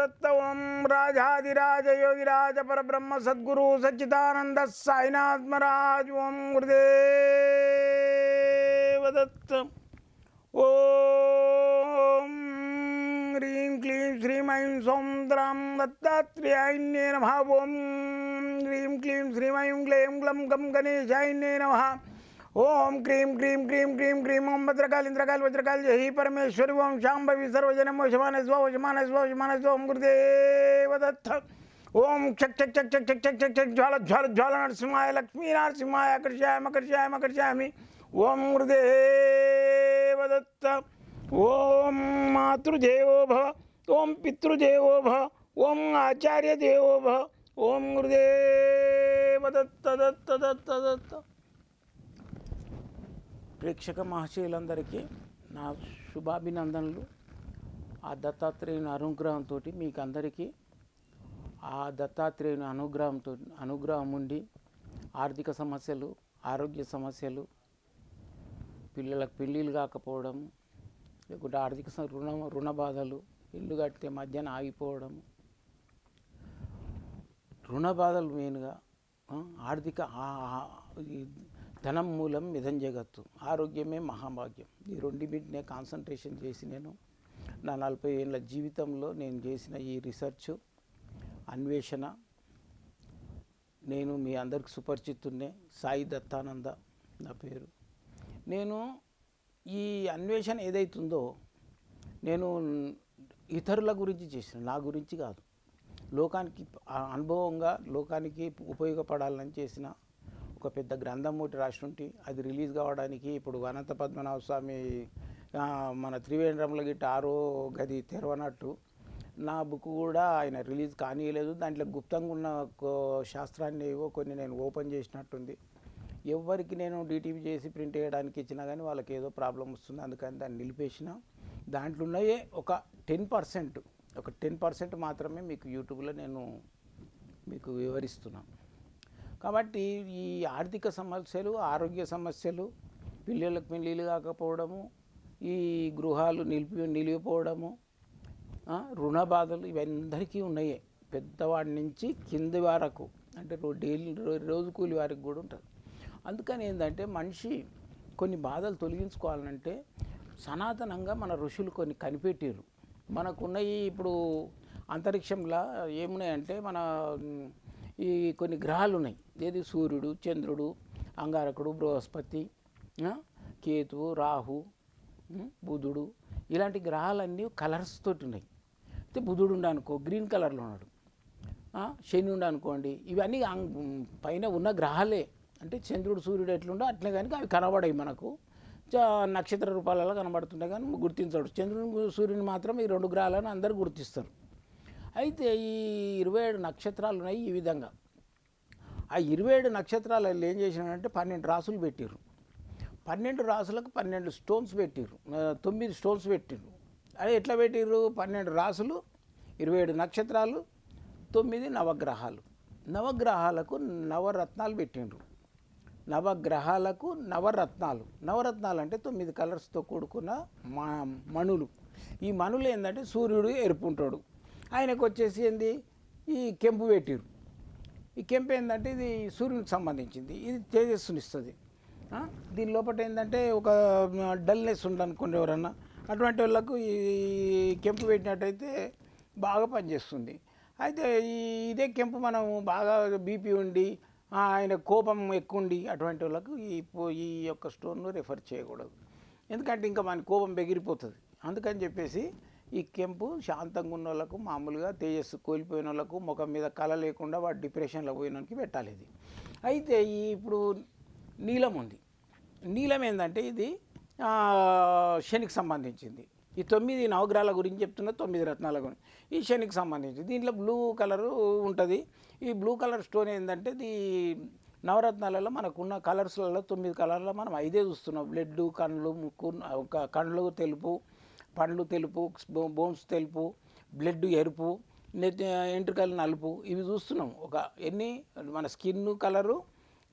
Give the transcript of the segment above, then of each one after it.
दत्त ओम राजाधिराज योगिराज परब्रह्म सद्गुरु सच्चिदानंद साईनाथ ओम गुरुदेव दत्त। ओम ह्रीं क्लीं श्रीं ऐं सौं द्रां दत्तात्रेयान्ये ह्रीं क्लीं श्रीं ऐं क्लें ग्लं गं गणेशायन्ये नमः। ओम क्रीम क्रीम क्रीम क्रीम क्रीम ओम भद्रकाल, इंद्रकाल, वज्रकाल, जय ही परमेश्वर, ओम शाम भवि सर्वजन मोशमान स्व, वशमान स्व वशमान स्व, ओम गुरुदेव दत्त। ओम चक चक चक चक चक चक चक चक ज्वाल ज्वाल ज्वाल नरसिंहाय, लक्ष्मी नरसिंहाय आकर्षायाम आकर्षायाम आकर्षायामि ओम गुरुदेव दत्त। ओम मातृदेवो भव, ओम पितृदेवो भव, ओम आचार्य देवो भव, ओम गुरुदेव दत्त दत्त दत्त दत्त। ప్రేక్షక మహాశయులందరికీ నా శుభాభినందనలు. ఆ దత్తాత్రేయుని అనుగ్రహంతో మీకు అందరికీ ఆ దత్తాత్రేయుని అనుగ్రహంతో అనుగ్రహం ఉండి ఆర్థిక సమస్యలు ఆరోగ్య సమస్యలు పిల్లలకు పెళ్ళిళ్ళు కాకపోవడం లేకుంటే ఆర్థిక రుణ రుణ బాధలు ఇల్లు కట్టితే మధ్యాహ్నం ఆగిపోవడం. రుణ బాధలు మెయిన్గా ఆర్థిక ధనం మూలం మిథం జగత్తు ఆరోగ్యమే మహాభాగ్యం. ఈ రెండింటినే కాన్సన్ట్రేషన్ చేసి నేను నా నలభై ఏళ్ళ జీవితంలో నేను చేసిన ఈ రీసెర్చ్ అన్వేషణ నేను మీ అందరికి సుపరిచితున్నే సాయి దత్తానంద నా పేరు. నేను ఈ అన్వేషణ ఏదైతుందో నేను ఇతరుల గురించి చేసిన నా గురించి కాదు. లోకానికి ఆ అనుభవంగా లోకానికి ఉపయోగపడాలని చేసిన ఒక పెద్ద గ్రంథం ఒకటి రాసి ఉంటే అది రిలీజ్ కావడానికి ఇప్పుడు అనంత పద్మనాభ స్వామి మన త్రివేంద్రంలో గిట్ట ఆరో గది తెరవనట్టు నా బుక్ కూడా ఆయన రిలీజ్ కానీయలేదు. దాంట్లో గుప్తంగా ఉన్న కో- శాస్త్రాన్ని ఏవో కొన్ని నేను ఓపెన్ చేసినట్టుంది. ఎవరికి నేను డీటీవీ చేసి ప్రింట్ చేయడానికి ఇచ్చినా కానీ వాళ్ళకి ఏదో ప్రాబ్లం వస్తుంది. అందుకని దాన్ని నిలిపేసిన. దాంట్లో ఉన్నాయే ఒక టెన్ పర్సెంట్ ఒక టెన్ పర్సెంట్ మాత్రమే మీకు యూట్యూబ్లో నేను మీకు వివరిస్తున్నాను కాబట్టి ఈ ఆర్థిక సమస్యలు ఆరోగ్య సమస్యలు పిల్లలకు పెళ్ళిళ్ళు కాకపోవడము ఈ గృహాలు నిలిపి నిలిగిపోవడము రుణ బాధలు ఇవందరికీ ఉన్నాయి. పెద్దవాడి నుంచి కింది వరకు అంటే డైలీ రోజు కూలి వారికి కూడా ఉంటుంది. అందుకని ఏంటంటే మనిషి కొన్ని బాధలు తొలగించుకోవాలంటే సనాతనంగా మన ఋషులు కొన్ని కనిపెట్టారు మనకున్నవి ఇప్పుడు అంతరిక్షంలో ఏమున్నాయంటే మన ఈ కొన్ని గ్రహాలు ఉన్నాయి ఏది? సూర్యుడు చంద్రుడు అంగారకుడు బృహస్పతి కేతువు రాహు బుధుడు. ఇలాంటి గ్రహాలన్నీ కలర్స్ తోటి ఉన్నాయి అయితే బుధుడు ఉండనుకో గ్రీన్ కలర్లో ఉన్నాడు. శని ఉండనుకోండి ఇవన్నీ పైన ఉన్న గ్రహాలే. అంటే చంద్రుడు సూర్యుడు ఎట్లుండో అట్లే కనుక అవి కనబడాయి మనకు. నక్షత్ర రూపాలలో కనబడుతుంటాయి కానీ గుర్తించడు. చంద్రుని సూర్యుని మాత్రం ఈ రెండు గ్రహాలను అందరూ గుర్తిస్తారు. అయితే ఈ ఇరవై ఏడు నక్షత్రాలు ఉన్నాయి ఈ విధంగా. ఆ ఇరవై ఏడు నక్షత్రాలలో ఏం చేసినారంటే పన్నెండు రాసులు పెట్టిర్రు. పన్నెండు రాసులకు పన్నెండు స్టోన్స్ పెట్టిర్రు. తొమ్మిది స్టోన్స్ పెట్టిర్రు. అది ఎట్లా పెట్టిర్రు? పన్నెండు రాసులు ఇరవై ఏడు నక్షత్రాలు తొమ్మిది నవగ్రహాలు. నవగ్రహాలకు నవరత్నాలు పెట్టిండ్రు. నవగ్రహాలకు నవరత్నాలు. నవరత్నాలు అంటే తొమ్మిది కలర్స్తో కూడుకున్న మ మణులు. ఈ మణులు ఏంటంటే సూర్యుడు ఎరుపు ఉంటాడు. ఆయనకు వచ్చేసి ఏంది? ఈ కెంపు పెట్టిరు ఈ కెంపు ఏంటంటే ఇది సూర్యునికి సంబంధించింది. ఇది తేజస్సునిస్తుంది ఇస్తుంది. దీని లోపల ఏంటంటే ఒక డల్నెస్ ఉండనుకోండి ఎవరన్నా. అటువంటి వాళ్ళకు ఈ కెంపు పెట్టినట్టయితే బాగా పనిచేస్తుంది. అయితే ఈ ఇదే కెంపు మనం బాగా బీపీ ఉండి ఆయన కోపం ఎక్కువ ఉండి అటువంటి వాళ్ళకు ఈ ఈ యొక్క స్టోన్ను రిఫర్ చేయకూడదు. ఎందుకంటే ఇంకా మన కోపం బెగిరిపోతుంది. అందుకని చెప్పేసి ఈ కెంపు శాంతంగా ఉన్న వాళ్ళకు మామూలుగా తేజస్సు కోల్పోయిన వాళ్ళకు ముఖం మీద కళ లేకుండా వాడు డిప్రెషన్లో పోయినకి పెట్టాలి ఇది అయితే ఈ ఇప్పుడు నీలం ఉంది. నీలం ఏంటంటే ఇది శనికి సంబంధించింది. ఈ తొమ్మిది నవగ్రహాల గురించి చెప్తున్న తొమ్మిది రత్నాల గురించి ఈ శనికి సంబంధించి దీంట్లో బ్లూ కలర్ ఉంటుంది. ఈ బ్లూ కలర్ స్టోన్ ఏంటంటే ఇది నవరత్నాలలో మనకున్న కలర్స్లలో తొమ్మిది కలర్లో మనం ఐదే చూస్తున్నాం. బ్లడ్ కళ్ళు ముక్కు ఒక కళ్ళు తెలుపు పండ్లు తెలుపు బో- బోన్స్ తెలుపు బ్లడ్ ఎరుపు నెట్ ఎంట్రుకలు నలుపు ఇవి చూస్తున్నాం. ఒక ఎన్ని? మన స్కిన్ కలరు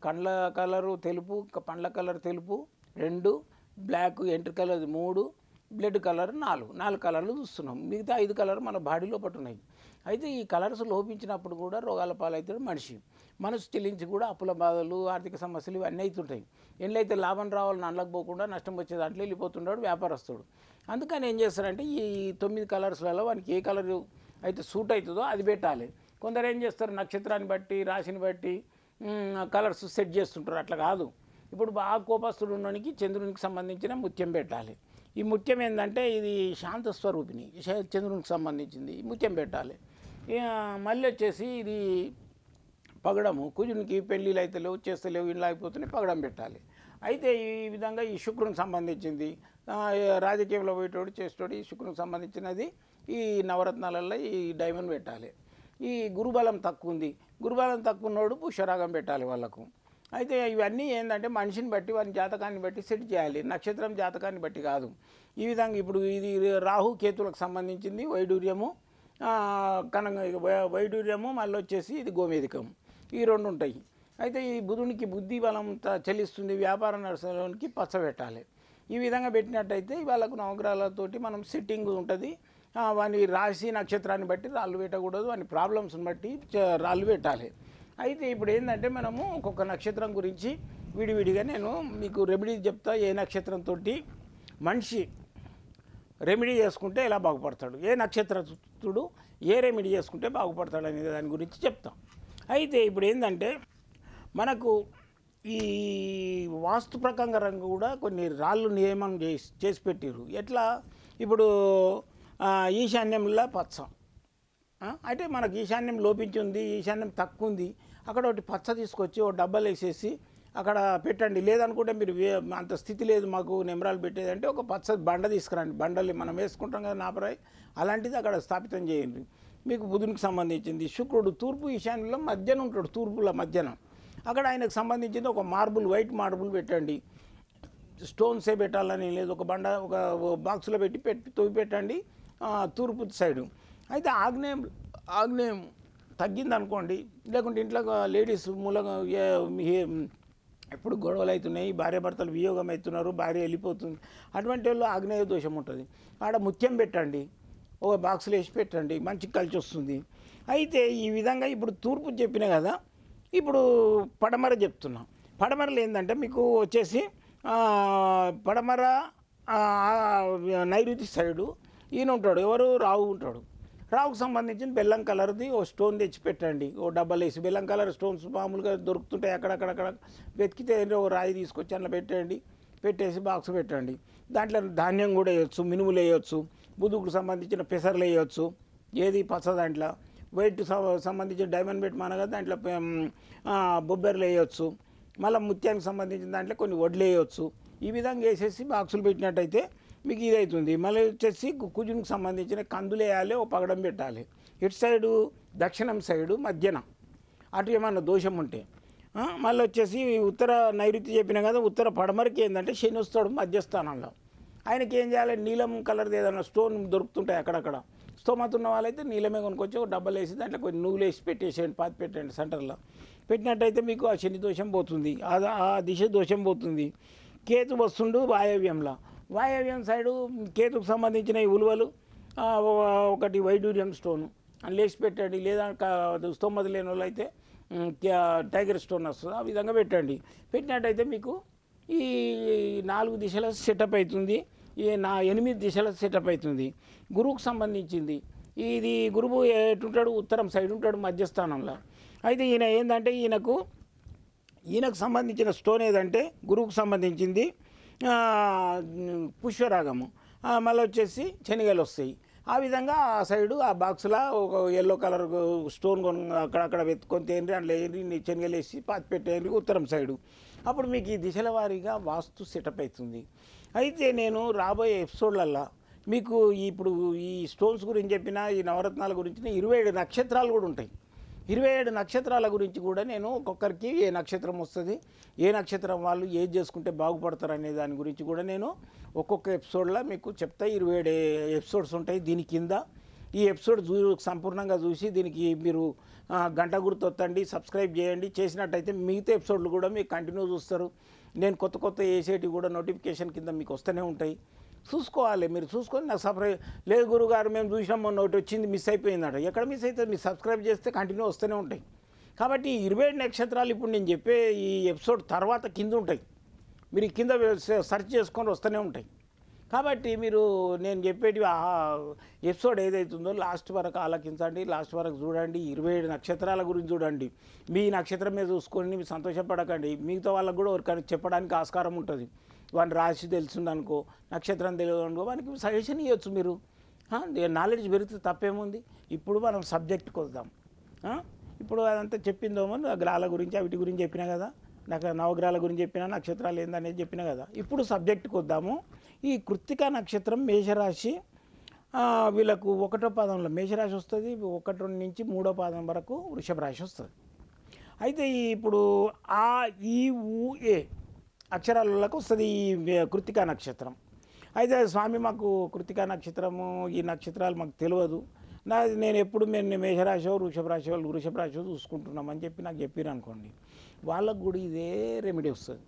కండ్ల కలరు తెలుపు పండ్ల కలర్ తెలుపు రెండు బ్లాక్ ఎంట్రుకలు మూడు బ్లడ్ కలర్ నాలుగు. నాలుగు కలర్లు చూస్తున్నాం. మిగతా ఐదు కలర్ మన బాడీలో పట్టున్నాయి. ఉన్నాయి అయితే ఈ కలర్స్ లోపించినప్పుడు కూడా రోగాల పాలవుతాడు మనిషి. మనసు చెల్లించి కూడా అప్పుల బాధలు ఆర్థిక సమస్యలు ఇవన్నీ అవుతుంటాయి. ఎన్నైతే లాభం రావాలని నల్లకి పోకుండా నష్టం వచ్చే దాంట్లో వెళ్ళిపోతుంటాడు వ్యాపారస్తుడు. అందుకని ఏం చేస్తారంటే ఈ తొమ్మిది కలర్స్లలో వానికి ఏ కలర్ అయితే సూట్ అవుతుందో అది పెట్టాలి. కొందరు ఏం చేస్తారు నక్షత్రాన్ని బట్టి రాశిని బట్టి కలర్స్ సెట్ చేస్తుంటారు. అట్లా కాదు. ఇప్పుడు బాగా కోపస్తుడు ఉన్నోనికి చంద్రునికి సంబంధించిన ముత్యం పెట్టాలి. ఈ ముత్యం ఏంటంటే ఇది శాంత స్వరూపిణి చంద్రునికి సంబంధించింది. ముత్యం పెట్టాలి. మళ్ళీ వచ్చేసి ఇది పగడము కుజునికి పెళ్ళిళ్ళు అయితే లేవు చేస్తలేవు ఇళ్ళు అయిపోతున్నాయి పగడం పెట్టాలి. అయితే ఈ విధంగా ఈ శుక్రునికి సంబంధించింది రాజకీయంలో పోయేటోడు చేసేటోడు ఈ శుక్రునికి సంబంధించినది ఈ నవరత్నాలలో ఈ డైమండ్ పెట్టాలి. ఈ గురుబలం తక్కువ ఉంది గురుబలం తక్కువ ఉన్నోడు పుష్యరాగం పెట్టాలి వాళ్ళకు. అయితే ఇవన్నీ ఏంటంటే మనిషిని బట్టి వారి జాతకాన్ని బట్టి సెట్ చేయాలి. నక్షత్రం జాతకాన్ని బట్టి కాదు. ఈ విధంగా ఇప్పుడు ఇది రాహు కేతులకు సంబంధించింది వైడూర్యము కన వై- వైడూర్యము మళ్ళీ వచ్చేసి ఇది గోమేధికం. ఈ రెండు ఉంటాయి. అయితే ఈ బుధునికి బుద్ధి బలం చెల్లిస్తుంది వ్యాపార నర్సలోనికి పచ్చ పెట్టాలి. ఈ విధంగా పెట్టినట్టయితే వాళ్ళకు నవగ్రహాలతోటి మనం సెట్టింగ్ ఉంటుంది. వాని రాశి నక్షత్రాన్ని బట్టి రాళ్ళు పెట్టకూడదు వాని ప్రాబ్లమ్స్ని బట్టి చ- రాళ్ళు పెట్టాలి. అయితే ఇప్పుడు ఏంటంటే మనము ఒక్కొక్క నక్షత్రం గురించి విడివిడిగా నేను మీకు రెమెడీ చెప్తా. ఏ నక్షత్రంతో మనిషి రెమెడీ చేసుకుంటే ఎలా బాగుపడతాడు? ఏ నక్షత్రుడు ఏ రెమెడీ చేసుకుంటే బాగుపడతాడు అనే దాని గురించి చెప్తాం. అయితే ఇప్పుడు ఏంటంటే మనకు ఈ వాస్తు ప్రకారం కూడా కొన్ని రాళ్ళు నియమం చేసి చేసి పెట్టారు ఎట్లా? ఇప్పుడు ఈశాన్యంలో పచ్చ. అంటే మనకు ఈశాన్యం లోపించింది ఈశాన్యం తక్కువ ఉంది. అక్కడ ఒకటి పచ్చ తీసుకొచ్చి ఒక డబ్బాలు వేసేసి అక్కడ పెట్టండి. లేదనుకుంటే మీరు అంత స్థితి లేదు మాకు నెమరాలు పెట్టేదంటే ఒక పచ్చ బండ తీసుకురండి. బండలు మనం వేసుకుంటాం కదా నాపరాయి. అలాంటిది అక్కడ స్థాపితం చేయండి. మీకు బుధునికి సంబంధించింది. శుక్రుడు తూర్పు ఈశాన్యంలో మధ్యన ఉంటాడు తూర్పుల మధ్యన. అక్కడ ఆయనకు సంబంధించింది ఒక మార్బుల్ వైట్ మార్బుల్ పెట్టండి. స్టోన్సే పెట్టాలని లేదు ఒక బండ ఒక బాక్స్లో పెట్టి పెట్టి తొవి పెట్టండి తూర్పు సైడు. అయితే ఆగ్నేయం ఆగ్నేయం తగ్గింది అనుకోండి లేకుంటే ఇంట్లో లేడీస్ మూలంగా ఏ- ఎప్పుడు గొడవలు అవుతున్నాయి భార్య భర్తలు వియోగం అవుతున్నారు భార్య వెళ్ళిపోతుంది అటువంటి వాళ్ళు ఆగ్నేయ దోషం ఉంటుంది. ఆడ ముత్యం పెట్టండి. ఒక బాక్స్లో వేసి పెట్టండి మంచి కలిసి వస్తుంది. అయితే ఈ విధంగా ఇప్పుడు తూర్పు చెప్పిన కదా ఇప్పుడు పడమర చెప్తున్నా. పడమరలు ఏంటంటే మీకు వచ్చేసి పడమర నైరుతి సైడు ఈయన ఉంటాడు ఎవరు? రావు ఉంటాడు. రావుకు సంబంధించిన బెల్లం కలర్ది ఓ స్టోన్ తెచ్చి పెట్టండి. ఓ డబ్బలు వేసి బెల్లం కలర్ స్టోన్స్ మామూలుగా దొరుకుతుంటాయి అక్కడక్కడక్కడ. వెతికితే ఓ రాయి తీసుకొచ్చి అందులో పెట్టండి. పెట్టేసి బాక్స్ పెట్టండి. దాంట్లో ధాన్యం కూడా వేయొచ్చు మినుములు వేయచ్చు. బుదుకు సంబంధించిన పెసర్లు వేయవచ్చు ఏది? పచ్చ దాంట్లో. వైట్ సంబంధించిన డైమండ్ బెట్ మనగా దాంట్లో బొబ్బెర్లు వేయవచ్చు మళ్ళీ ముత్యానికి సంబంధించిన దాంట్లో కొన్ని వడ్లు వేయొచ్చు. ఈ విధంగా వేసేసి బాక్సులు పెట్టినట్టయితే మీకు ఇది అవుతుంది మళ్ళీ వచ్చేసి కుజునికి సంబంధించిన కందులు వేయాలి ఓ పగడం పెట్టాలి. ఇటు సైడు దక్షిణం సైడు మధ్యన. అటు ఏమన్నా దోషం ఉంటే. మళ్ళీ వచ్చేసి ఉత్తర నైరుతి చెప్పిన కదా ఉత్తర పడమరకి ఏంటంటే శని వస్తాడు మధ్యస్థానంలో. ఆయనకి ఏం చేయాలి? నీలం కలర్ది ఏదైనా స్టోన్ దొరుకుతుంటాయి అక్కడక్కడ. స్తోమత ఉన్న వాళ్ళైతే నీలమే కొనుక్కొచ్చి ఒక డబ్బలు వేసి దాంట్లో కొన్ని నువ్వులు వేసి పెట్టేసేయండి పాతి పెట్టండి సెంటర్లో. పెట్టినట్టయితే మీకు ఆ శని దోషం పోతుంది ఆ- దిశ దోషం పోతుంది. కేతు వస్తుండు వాయవ్యంలో. వాయవ్యం సైడు కేతుకు సంబంధించిన ఉలువలు ఒకటి వైడూర్యం స్టోను. లేచి పెట్టండి లేదా స్తోమత లేని వాళ్ళు అయితే టైగర్ స్టోన్ వస్తుంది ఆ విధంగా పెట్టండి. పెట్టినట్టయితే మీకు ఈ నాలుగు దిశల సెటప్ అవుతుంది. ఈ నా ఎనిమిది దిశల సెటప్ అవుతుంది. గురువుకు సంబంధించింది. ఇది గురువు ఎటుంటాడు? ఉత్తరం సైడ్ ఉంటాడు మధ్యస్థానంలో. అయితే ఈయన ఏంటంటే ఈయనకు ఈయనకు సంబంధించిన స్టోన్ ఏదంటే గురువుకు సంబంధించింది పుష్పరాగము. మళ్ళీ వచ్చేసి శనగలు వస్తాయి. ఆ విధంగా ఆ సైడు ఆ బాక్స్లో ఒక ఎల్లో కలర్ స్టోన్ కొను అక్కడక్కడ వెతుకొని తేండి అందులో వేయండి శనగలు వేసి పాతి పెట్టేయండి ఉత్తరం సైడు. అప్పుడు మీకు ఈ దిశల వారీగా వాస్తు సెటప్ అవుతుంది. అయితే నేను రాబోయే ఎపిసోడ్లల్లో మీకు ఇప్పుడు ఈ స్టోన్స్ గురించి చెప్పిన ఈ నవరత్నాల గురించి ఇరవై ఏడు నక్షత్రాలు కూడా ఉంటాయి. ఇరవై ఏడు నక్షత్రాల గురించి కూడా నేను ఒక్కొక్కరికి ఏ నక్షత్రం వస్తుంది ఏ నక్షత్రం వాళ్ళు ఏది చేసుకుంటే బాగుపడతారు అనే దాని గురించి కూడా నేను ఒక్కొక్క ఎపిసోడ్లో మీకు చెప్తా. ఇరవై ఏడు ఎపిసోడ్స్ ఉంటాయి దీని కింద. ఈ ఎపిసోడ్ చూ సంపూర్ణంగా చూసి దీనికి మీరు గంట గుర్తు వత్తండి సబ్స్క్రైబ్ చేయండి. చేసినట్టయితే మిగతా ఎపిసోడ్లు కూడా మీకు కంటిన్యూ చూస్తారు నేను కొత్త కొత్త వేసేటివి కూడా నోటిఫికేషన్ కింద మీకు వస్తూనే ఉంటాయి. చూసుకోవాలి. మీరు చూసుకొని నాకు సపరేట్ లేదు గురుగారు మేము చూసినాం మొన్న ఒకటి వచ్చింది మిస్ అయిపోయిందట. ఎక్కడ మిస్ అవుతుంది మీరు సబ్స్క్రైబ్ చేస్తే కంటిన్యూ వస్తూనే ఉంటాయి. కాబట్టి ఇరవై ఏడు నక్షత్రాలు ఇప్పుడు నేను చెప్పే ఈ ఎపిసోడ్ తర్వాత కింద ఉంటాయి. మీరు కింద సెర్చ్ చేసుకొని వస్తూనే ఉంటాయి. కాబట్టి మీరు నేను చెప్పేటి ఆ ఎపిసోడ్ ఏదైతుందో లాస్ట్ వరకు ఆలకించండి లాస్ట్ వరకు చూడండి. ఇరవై ఏడు నక్షత్రాల గురించి చూడండి. మీ నక్షత్రం మీద చూసుకొని మీరు సంతోషపడకండి. మిగతా వాళ్ళకు కూడా ఎవరికైనా చెప్పడానికి ఆస్కారం ఉంటుంది. వాని రాశి తెలుసుందనుకో నక్షత్రం తెలియదు అనుకో వానికి సజెషన్ ఇవ్వచ్చు మీరు. నాలెడ్జ్ పెరిగితే తప్పేముంది? ఇప్పుడు మనం సబ్జెక్ట్కి వద్దాం. ఇప్పుడు అదంతా చెప్పిందోమో ఆ గ్రహాల గురించి వీటి గురించి చెప్పినా కదా. నాకు నవగ్రహాల గురించి చెప్పినా నక్షత్రాలు ఏందనేది చెప్పినా కదా. ఇప్పుడు సబ్జెక్ట్కి వద్దాము. ఈ కృత్తిక నక్షత్రం మేషరాశి వీళ్ళకు ఒకటో పాదంలో మేషరాశి వస్తుంది ఒకటి నుంచి మూడో పాదం వరకు వృషభ రాశి వస్తుంది. అయితే ఇప్పుడు ఆ ఈ ఊ ఏ అక్షరాలకు వస్తుంది ఈ కృత్తికా నక్షత్రం. అయితే స్వామి మాకు కృత్తికా నక్షత్రము ఈ నక్షత్రాలు మాకు తెలియదు. నా నేను ఎప్పుడు మేము మేషరాశో వృషభ రాశి వాళ్ళు వృషభ రాశో చూసుకుంటున్నామని చెప్పి నాకు చెప్పారు అనుకోండి వాళ్ళకు కూడా ఇదే రెమెడీ వస్తుంది.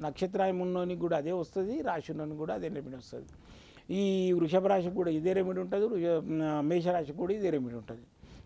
నక్షత్రాయం ఉన్నోనికి కూడా అదే వస్తుంది రాశి ఉన్నోనికి కూడా అదే రెమెడీ వస్తుంది. ఈ వృషభ రాశికి కూడా ఇదే రెమెడీ ఉంటుంది వృష మేషరాశికి కూడా ఇదే రెమెడీ ఉంటుంది.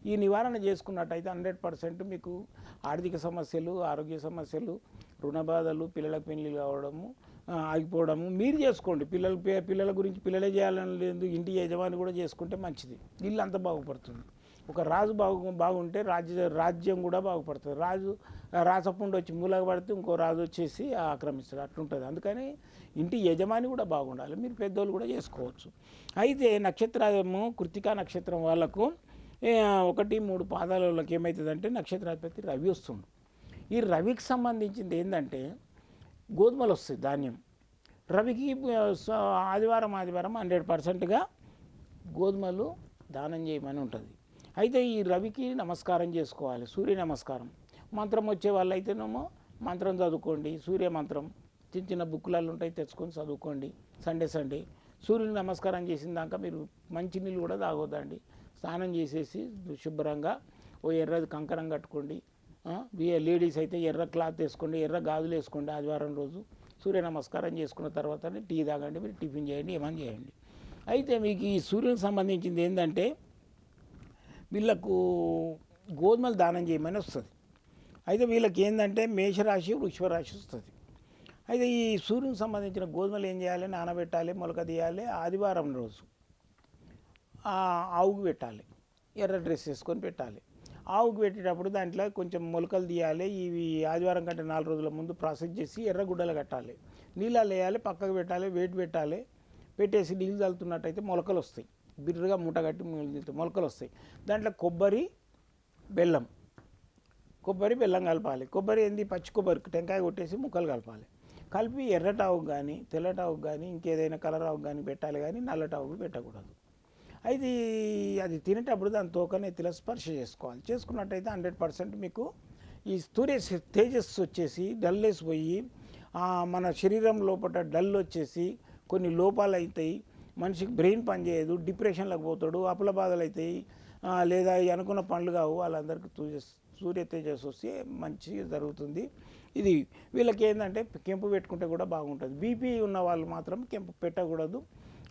ఈ నివారణ చేసుకున్నట్టయితే హండ్రెడ్ పర్సెంట్ మీకు ఆర్థిక సమస్యలు ఆరోగ్య సమస్యలు రుణ బాధలు పిల్లలకు పెళ్ళి కావడము ఆగిపోవడము మీరు చేసుకోండి. పిల్లల పే- పిల్లల గురించి పిల్లలే చేయాలని లేదు ఇంటి యజమాని కూడా చేసుకుంటే మంచిది. ఇల్లు అంత బాగుపడుతుంది. ఒక రాజు బాగు బాగుంటే రాజ్య రాజ్యం కూడా బాగుపడుతుంది. రాజు ఆ వచ్చి మూలగ పడితే ఇంకో రాజు వచ్చేసి ఆక్రమిస్తాడు. అట్లుంటుంది. అందుకని ఇంటి యజమాని కూడా బాగుండాలి. మీరు పెద్దోళ్ళు కూడా చేసుకోవచ్చు. అయితే నక్షత్రము కృతికా నక్షత్రం వాళ్ళకు ఒకటి మూడు పాదాలకి ఏమవుతుందంటే నక్షత్రాధిపతి రవి వస్తుండు. ఈ రవికి సంబంధించింది ఏంటంటే గోధుమలు వస్తాయి ధాన్యం. రవికి స- ఆదివారం ఆదివారం హండ్రెడ్ పర్సెంట్గా గోధుమలు దానం చేయమని ఉంటుంది. అయితే ఈ రవికి నమస్కారం చేసుకోవాలి. సూర్య నమస్కారం. మంత్రం వచ్చే వాళ్ళైతేనేమో మంత్రం చదువుకోండి. సూర్య మంత్రం. చిన్న చిన్న బుక్కులలో ఉంటాయి తెచ్చుకొని చదువుకోండి. Sunday Sunday. సూర్యుని నమస్కారం చేసిన దాకా మీరు మంచి నీళ్ళు కూడా తాగొద్దండి. స్నానం చేసేసి శుభ్రంగా ఓ ఎర్రది కంకరం కట్టుకోండి. లేడీస్ అయితే ఎర్ర క్లాత్ వేసుకోండి ఎర్ర గాజులు వేసుకోండి ఆదివారం రోజు. సూర్య నమస్కారం చేసుకున్న తర్వాత టీ తాగండి మీరు టిఫిన్ చేయండి ఏమని చేయండి. అయితే మీకు ఈ సూర్యునికి సంబంధించింది ఏంటంటే వీళ్ళకు గోధుమలు దానం చేయమని వస్తుంది. అయితే వీళ్ళకి ఏంటంటే మేషరాశి వృక్షరాశి రాశి వస్తుంది. అయితే ఈ సూర్యునికి సంబంధించిన గోధుమలు ఏం చేయాలి? నానబెట్టాలి మొలక తీయాలి ఆదివారం రోజు ఆవుకు పెట్టాలి. ఎర్ర డ్రెస్ వేసుకొని పెట్టాలి. ఆవుకు పెట్టేటప్పుడు దాంట్లో కొంచెం మొలకలు తీయాలి. ఇవి ఆదివారం కంటే నాలుగు రోజుల ముందు ప్రాసెస్ చేసి ఎర్ర గుడ్డలు కట్టాలి. నీళ్ళలో వేయాలి పక్కకు పెట్టాలి వెయిట్ పెట్టాలి. పెట్టేసి నీళ్ళు చల్లుతున్నట్టయితే మొలకలు వస్తాయి. బిర్రుగా మూట కట్టి మొలకలు వస్తాయి. దాంట్లో కొబ్బరి బెల్లం. కొబ్బరి బెల్లం కలపాలి. కొబ్బరి ఏంది? పచ్చి కొబ్బరి టెంకాయ కొట్టేసి ముక్కలు కలపాలి. కలిపి ఎర్రటావు కానీ తెల్లటావుకు కానీ ఇంకేదైనా కలర్ ఆవుకు కానీ పెట్టాలి కానీ నల్లటావుకు పెట్టకూడదు. అయితే అది తినేటప్పుడు దాని తోకనే తిల స్పర్శ చేసుకోవాలి. చేసుకున్నట్టయితే హండ్రెడ్ పర్సెంట్ మీకు ఈ సూర్య తేజస్సు వచ్చేసి డల్లేసి పోయి మన శరీరం లోపల డల్ వచ్చేసి కొన్ని లోపాలు అవుతాయి. మనిషికి బ్రెయిన్ పనిచేయదు డిప్రెషన్లకు పోతాడు అప్పుల బాధలు అవుతాయి లేదా అనుకున్న పనులు కావు వాళ్ళందరికీ తూజ సూర్య తేజస్ వస్తే మంచిగా జరుగుతుంది. ఇది వీళ్ళకి ఏంటంటే కెంపు పెట్టుకుంటే కూడా బాగుంటుంది. బీపీ ఉన్న వాళ్ళు మాత్రం కెంపు పెట్టకూడదు.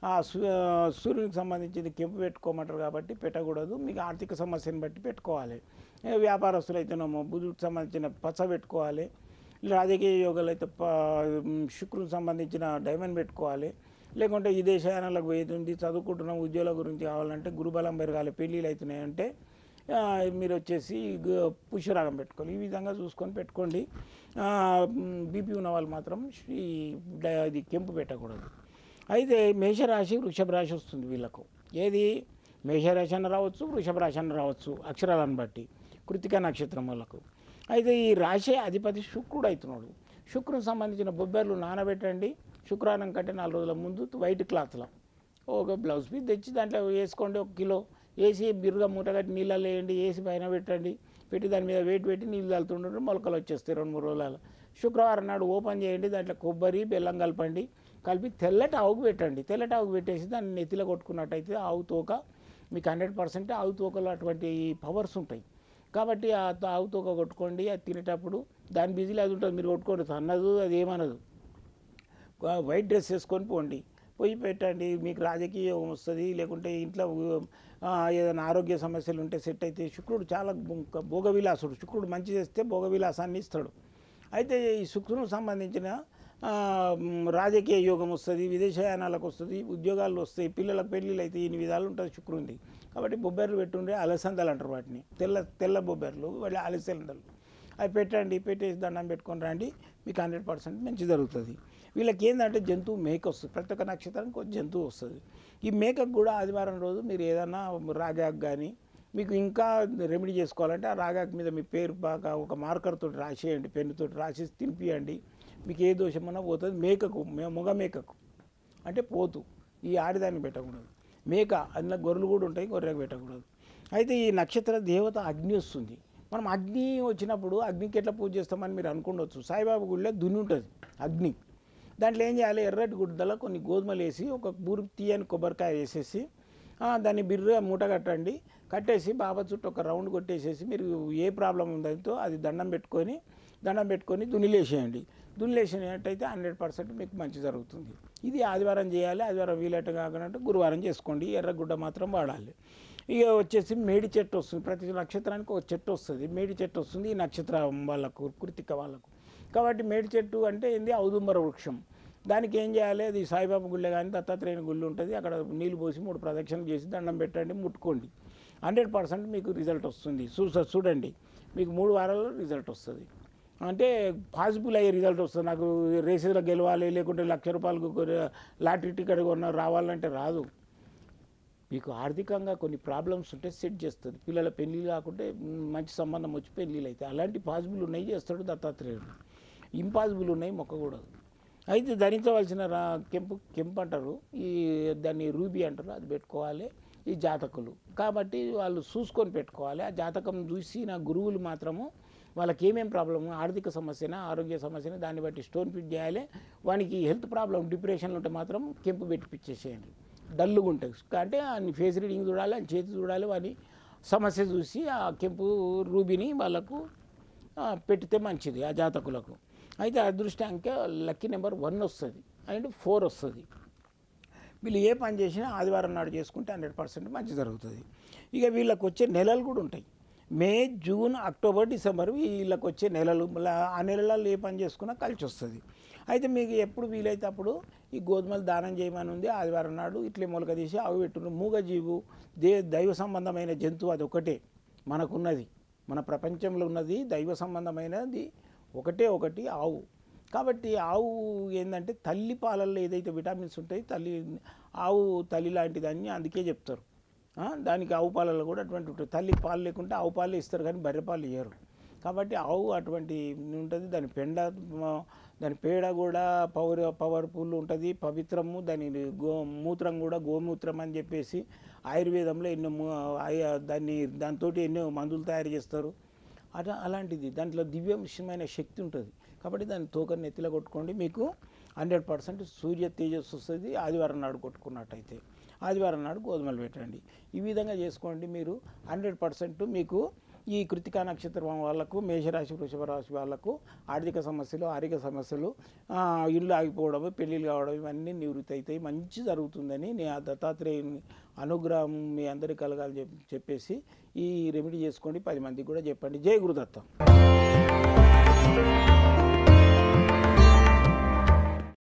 ఆ సూ- సూర్యునికి సంబంధించింది కెంపు పెట్టుకోమంటారు కాబట్టి పెట్టకూడదు. మీకు ఆర్థిక సమస్యను బట్టి పెట్టుకోవాలి. వ్యాపారస్తులు అయితేనేమో బుధుడికి సంబంధించిన పచ్చ పెట్టుకోవాలి. రాజకీయ యోగాలు అయితే ప- శుక్రునికి సంబంధించిన డైమండ్ పెట్టుకోవాలి. లేకుంటే ఈ దేశాలకు పోయేది చదువుకుంటున్న ఉద్యోగాల గురించి కావాలంటే గురుబలం పెరగాలి. పెళ్ళిళ్ళు అవుతున్నాయంటే మీరు వచ్చేసి పుష్యరాగం పెట్టుకోవాలి. ఈ విధంగా చూసుకొని పెట్టుకోండి. బీపీ ఉన్న వాళ్ళు మాత్రం ఈ ఇది కెంపు పెట్టకూడదు. అయితే మేషరాశి వృషభ రాశి వస్తుంది వీళ్ళకు. ఏది? మేషరాశి అని రావచ్చు వృషభ రాశి అని రావచ్చు. అక్షరాలను బట్టి కృతిక నక్షత్రం వాళ్ళకు. అయితే ఈ రాశి అధిపతి శుక్రుడు అవుతున్నాడు. శుక్రునికి సంబంధించిన బొబ్బర్లు నానబెట్టండి. శుక్రవారం కంటే నాలుగు రోజుల ముందు వైట్ క్లాత్లో. ఒక బ్లౌజ్ పీస్ తెచ్చి దాంట్లో వేసుకోండి ఒక కిలో. వేసి బిరుగా మూట కట్టి నీళ్ళలో వేయండి వేసి పైన పెట్టండి. పెట్టి దాని మీద వెయిట్ పెట్టి నీళ్ళు చల్లుతుంటారు మొలకలు వచ్చేస్తాయి రెండు మూడు రోజులలో. శుక్రవారం నాడు ఓపెన్ చేయండి దాంట్లో కొబ్బరి బెల్లం కలపండి. కలిపి తెల్లటి ఆవుకు పెట్టండి. తెల్లటి ఆవుకు పెట్టేసి దాన్ని నెత్తిలో కొట్టుకున్నట్టయితే ఆవు తోక మీకు హండ్రెడ్ పర్సెంట్ ఆవు తోకలో అటువంటి పవర్స్ ఉంటాయి. కాబట్టి ఆ ఆవు తోక కొట్టుకోండి అది తినేటప్పుడు దాని బిజీలో అది ఉంటుంది మీరు కొట్టుకోండి అన్నదు అది ఏమనదు. వైట్ డ్రెస్ వేసుకొని పోండి. పోయి పెట్టండి మీకు రాజకీయం వస్తుంది లేకుంటే ఇంట్లో ఏదైనా ఆరోగ్య సమస్యలు ఉంటే సెట్ అయితే శుక్రుడు చాలా భోగ భోగవిలాసుడు. శుక్రుడు మంచి చేస్తే భోగవిలాసాన్ని ఇస్తాడు. అయితే ఈ శుక్రునికి సంబంధించిన రాజకీయ యోగం వస్తుంది విదేశయానాలకు వస్తుంది ఉద్యోగాలు వస్తాయి పిల్లలకు పెళ్ళిళ్ళు అయితే ఇన్ని విధాలు ఉంటుంది శుక్రుంది కాబట్టి బొబ్బెర్లు పెట్టుండే అలసందలు అంటారు వాటిని. తెల్ల తెల్ల బొబ్బెర్లు వాళ్ళు అలసందలు. అవి పెట్టండి పెట్టేసి దండం పెట్టుకొని రండి. మీకు హండ్రెడ్ పర్సెంట్ మంచి జరుగుతుంది. వీళ్ళకి ఏంటంటే జంతువు మేక వస్తుంది. ప్రతి ఒక్క నక్షత్రానికి ఒక జంతువు వస్తుంది. ఈ మేకకు కూడా ఆదివారం రోజు మీరు ఏదైనా రాగాకు కానీ మీకు ఇంకా రెమెడీ చేసుకోవాలంటే ఆ రాగాకు మీద మీ పేరు బాగా ఒక మార్కర్ తోటి రాసేయండి పెన్నుతో రాసేసి తినిపియండి. మీకు ఏ దోషమన్నా పోతుంది. మేకకు మొగ మేకకు. అంటే పోతు. ఈ ఆడిదాన్ని పెట్టకూడదు. మేక అందులో గొర్రెలు కూడా ఉంటాయి గొర్రెకు పెట్టకూడదు. అయితే ఈ నక్షత్ర దేవత అగ్ని వస్తుంది. మనం అగ్ని వచ్చినప్పుడు అగ్నికి ఎట్లా పూజ చేస్తామని మీరు అనుకుండొచ్చు. సాయిబాబా గుడిలో దున్ని ఉంటుంది అగ్ని. దాంట్లో ఏం చేయాలి? ఎర్రటి గుడ్డలో కొన్ని గోధుమలు వేసి ఒక బూరు తీయని కొబ్బరికాయ వేసేసి దాన్ని బిర్రుగా మూట కట్టండి. కట్టేసి బాబా చుట్టూ ఒక రౌండ్ కొట్టేసేసి మీరు ఏ ప్రాబ్లం ఉందో అది దండం పెట్టుకొని దండం పెట్టుకొని దున్నిలేసేయండి దున్నిలేసినట్టయితే హండ్రెడ్ పర్సెంట్ మీకు మంచి జరుగుతుంది. ఇది ఆదివారం చేయాలి ఆదివారం వీలట కాకుండా గురువారం చేసుకోండి. ఎర్రగుడ్డ మాత్రం వాడాలి. ఇక వచ్చేసి మేడి చెట్టు వస్తుంది. ప్రతి నక్షత్రానికి ఒక చెట్టు వస్తుంది. మేడి చెట్టు వస్తుంది. ఈ నక్షత్రం వాళ్ళకు కృతిక వాళ్ళకు. కాబట్టి మేడి చెట్టు అంటే ఏంది? ఔదుంబర వృక్షం. దానికి ఏం చేయాలి? అది సాయిబాబా గుళ్ళే కానీ దత్తాత్రేయుని గుళ్ళు ఉంటుంది. అక్కడ నీళ్ళు పోసి మూడు ప్రదక్షిణలు చేసి దండం పెట్టండి ముట్టుకోండి. హండ్రెడ్ పర్సెంట్ మీకు రిజల్ట్ వస్తుంది. చూసా చూడండి. మీకు మూడు వారాల్లో రిజల్ట్ వస్తుంది. అంటే పాసిబుల్ అయ్యే రిజల్ట్ వస్తుంది. నాకు రేసులో గెలవాలి లేకుంటే లక్ష రూపాయలకు లాటరీ టికెట్ కొన్న రావాలంటే రాదు. మీకు ఆర్థికంగా కొన్ని ప్రాబ్లమ్స్ ఉంటే సెట్ చేస్తుంది. పిల్లల పెళ్ళి కాకుంటే మంచి సంబంధం వచ్చి పెళ్ళిళ్ళు అయితే అలాంటి పాసిబుల్ ఉన్నాయి చేస్తాడు దత్తాత్రేయుడు. ఇంపాసిబుల్ ఉన్నాయి మొక్కకూడదు. అయితే ధరించవలసిన రా కెంపు కెంపు అంటారు. ఈ దాన్ని రూబీ అంటారు. అది పెట్టుకోవాలి ఈ జాతకులు. కాబట్టి వాళ్ళు చూసుకొని పెట్టుకోవాలి. ఆ జాతకం చూసి నా గురువులు మాత్రము వాళ్ళకి ఏమేం ప్రాబ్లము ఆర్థిక సమస్యనా ఆరోగ్య సమస్యనా దాన్ని బట్టి స్టోన్ ఫిట్ చేయాలి. వానికి హెల్త్ ప్రాబ్లం డిప్రెషన్లు ఉంటే మాత్రం కెంపు పెట్టి పిచ్చేసేయండి. డల్లుగా ఉంటాయి. అంటే ఆయన ఫేస్ రీడింగ్ చూడాలి ఆయన చేతి చూడాలి వాని సమస్య చూసి ఆ కెంపు రూబీని వాళ్ళకు పెడితే మంచిది ఆ జాతకులకు. అయితే అదృష్టానికి లక్కీ నెంబర్ వన్ వస్తుంది అండ్ ఫోర్ వస్తుంది. వీళ్ళు ఏ పని చేసినా ఆదివారం నాడు చేసుకుంటే హండ్రెడ్ పర్సెంట్ మంచి జరుగుతుంది. ఇక వీళ్ళకి వచ్చే నెలలు కూడా ఉంటాయి. మే జూన్ అక్టోబర్ డిసెంబర్ వీళ్ళకి వచ్చే నెలలు ఆ నెలలలో ఏ పని చేసుకున్నా కలిసి వస్తుంది. అయితే మీకు ఎప్పుడు వీలైతే అప్పుడు ఈ గోధుమలు దానం చేయమని ఉంది. ఆదివారం నాడు ఇట్లే మొలక తీసి అవి పెట్టుకుని మూగజీవు దే దైవ సంబంధమైన జంతువు అది ఒకటే మనకున్నది. మన ప్రపంచంలో ఉన్నది దైవ సంబంధమైనది ఒకటే ఒకటి ఆవు. కాబట్టి ఆవు ఏంటంటే తల్లి పాలల్లో ఏదైతే విటామిన్స్ ఉంటాయి తల్లి ఆవు తల్లి లాంటిదని అందుకే చెప్తారు. దానికి ఆవు పాలలో కూడా అటువంటి ఉంటుంది తల్లి పాలు లేకుంటే ఆవు పాలు ఇస్తారు కానీ బర్రె పాలు ఇయ్యరు. కాబట్టి ఆవు అటువంటి ఉంటుంది. దాని పెండ దాని పేడ కూడా పవర్ పవర్ఫుల్ ఉంటుంది. పవిత్రము దాని గో మూత్రం కూడా గోమూత్రం అని చెప్పేసి ఆయుర్వేదంలో ఎన్నో దాన్ని దాంతో ఎన్నో మందులు తయారు చేస్తారు. అలా అలాంటిది. దాంట్లో దివ్యమైన శక్తి ఉంటుంది. కాబట్టి దాన్ని తోకని నెత్తిలో కొట్టుకోండి. మీకు హండ్రెడ్ పర్సెంట్ సూర్య తేజస్సు వస్తుంది. ఆదివారం నాడు కొట్టుకున్నట్టయితే. ఆదివారం నాడు గోధుమలు పెట్టండి. ఈ విధంగా చేసుకోండి మీరు. హండ్రెడ్ పర్సెంట్ మీకు ఈ కృతికా నక్షత్రం వాళ్ళకు మేషరాశి వృషభ రాశి వాళ్ళకు ఆర్థిక సమస్యలు ఆరోగ్య సమస్యలు ఇల్లు ఆగిపోవడం పెళ్ళిళ్ళు కావడం ఇవన్నీ నివృత్తి అవుతాయి మంచి జరుగుతుందని నేను ఆ దత్తాత్రేయుని అనుగ్రహం మీ అందరికీ కలగాలని చెప్పేసి ఈ రెమెడీ చేసుకోండి. పది మందికి కూడా చెప్పండి. జై గురుదత్త.